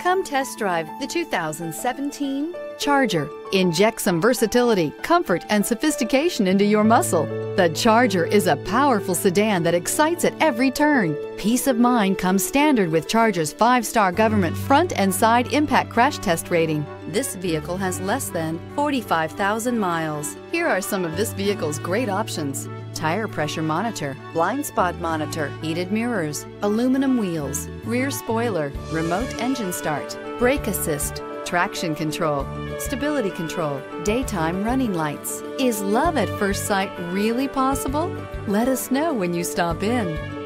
Come test drive the 2017 Charger. Inject some versatility, comfort, and sophistication into your muscle. The Charger is a powerful sedan that excites at every turn. Peace of mind comes standard with Charger's five star government front and side impact crash test rating. This vehicle has less than 45,000 miles. Here are some of this vehicle's great options tire pressure monitor, blind spot monitor, heated mirrors, aluminum wheels, rear spoiler, remote engine start, brake assist, traction control, stability control, daytime running lights. Is love at first sight really possible? Let us know when you stop in.